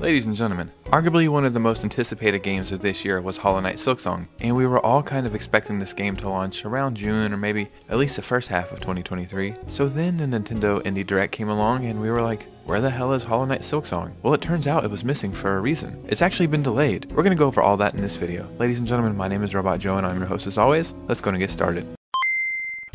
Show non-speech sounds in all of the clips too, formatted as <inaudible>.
Ladies and gentlemen, arguably one of the most anticipated games of this year was Hollow Knight Silksong, and we were all kind of expecting this game to launch around June or maybe at least the first half of 2023. So then the Nintendo Indie Direct came along and we were like, where the hell is Hollow Knight Silksong? Well, it turns out it was missing for a reason. It's actually been delayed. We're gonna go over all that in this video. Ladies and gentlemen, my name is Robot Jo and I'm your host as always. Let's go and get started.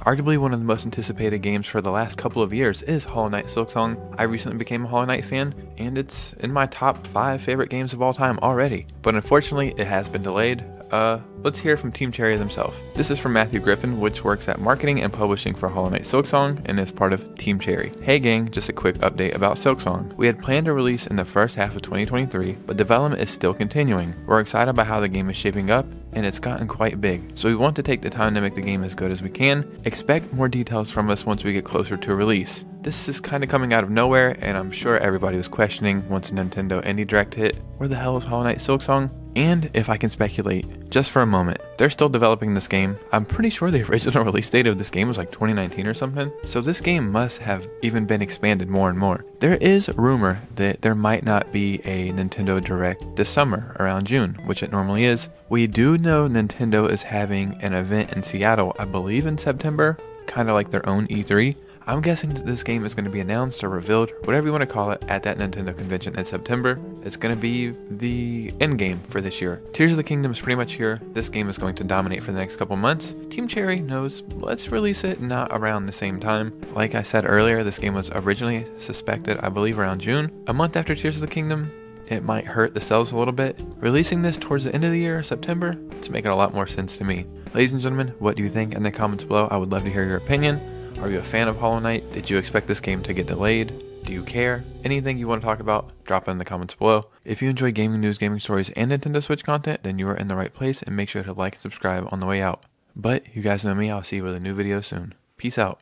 Arguably one of the most anticipated games for the last couple of years is Hollow Knight Silksong. I recently became a Hollow Knight fan, and it's in my top 5 favorite games of all time already. But unfortunately, it has been delayed. Uh, let's hear from Team Cherry themselves. This is from Matthew Griffin, which works at marketing and publishing for Hollow Knight Silksong and is part of Team Cherry. Hey gang, just a quick update about Silksong. We had planned to release in the first half of 2023, but development is still continuing. We're excited about how the game is shaping up, and it's gotten quite big, so we want to take the time to make the game as good as we can. Expect more details from us once we get closer to release. This is kind of coming out of nowhere, and I'm sure everybody was questioning once a Nintendo Indie Direct hit, where the hell is Hollow Knight Silksong? And if I can speculate, just for a moment, they're still developing this game. I'm pretty sure the <laughs> original release date of this game was like 2019 or something, so this game must have even been expanded more and more. There is rumor that there might not be a Nintendo Direct this summer around June, which it normally is. We do know Nintendo is having an event in Seattle, I believe in September, kind of like their own E3. I'm guessing that this game is going to be announced or revealed, whatever you want to call it, at that Nintendo convention in September. It's going to be the end game for this year. Tears of the Kingdom is pretty much here. This game is going to dominate for the next couple months. Team Cherry knows let's release it not around the same time. Like I said earlier, this game was originally suspected, I believe, around June. A month after Tears of the Kingdom, it might hurt the sales a little bit. Releasing this towards the end of the year, September, it's making a lot more sense to me. Ladies and gentlemen, what do you think in the comments below? I would love to hear your opinion. Are you a fan of Hollow Knight? Did you expect this game to get delayed? Do you care? Anything you want to talk about, drop it in the comments below. If you enjoy gaming news, gaming stories, and Nintendo Switch content, then you are in the right place and make sure to like and subscribe on the way out. But you guys know me, I'll see you with a new video soon. Peace out.